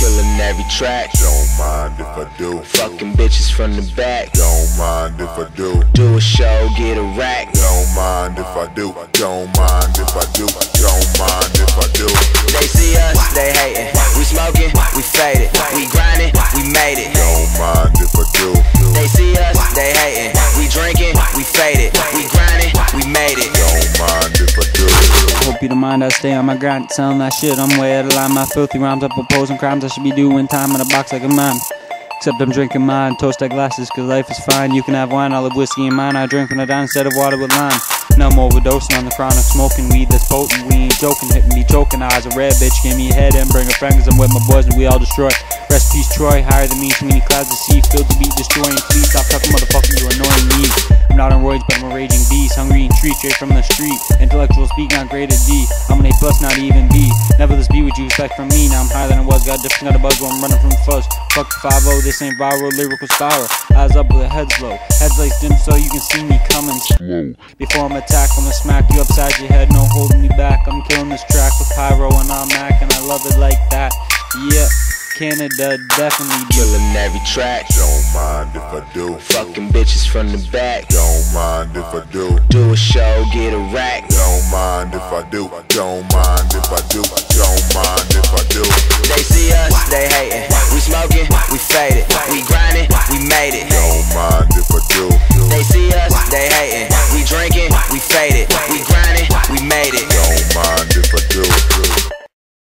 Killing every track. Don't mind if I do. Fucking bitches from the back. Don't mind if I do. Do a show, get a rack. Don't mind if I do. Don't mind if I do. Don't mind if I do. You don't mind, I stay on my grind, telling that shit. I'm way out of line. My filthy rhymes, I'm proposing crimes. I should be doing time in a box like a mime. Except I'm drinking mine, toast that glasses, cause life is fine. You can have wine, I'll have whiskey in mine. I drink when I dine instead of water with lime. No more overdosing on the chronic, smoking weed that's potent. We ain't joking, hitting me choking. Eyes a red bitch, give me a head and bring a friend, cause I'm with my boys and we all destroy. Rest peace, Troy, higher than me, too many clouds to see. Filled beat, destroying. Please stop talking, motherfucker, you're annoying me. Not on roids, but I'm a raging beast. Hungry and treat straight from the street. Intellectual speak, not graded D. I'm an A plus, not even B. Never this be what you expect from me. Now I'm higher than I was, got different, got a buzz while I'm running from the fuzz. Fuck the 5 this ain't viral, lyrical spiral. Eyes up with the heads low. Heads like dim so you can see me coming slow. Before I'm attacked, I'ma smack you upside your head, no holding me back. I'm killing this track with pyro and I'm Mac, and I love it like that. Yeah, Canada definitely killing every track. Don't mind if I do. Fucking bitches from the back. Don't mind if I do. Do a show, get a rack. Don't mind if I do. Don't mind if I do. Don't mind if I do. They see us, they hating. We smoking, we faded. We grinding, we made it. Don't mind if I do. They see us, they hating. We drinking, we faded. We grinding, we made it.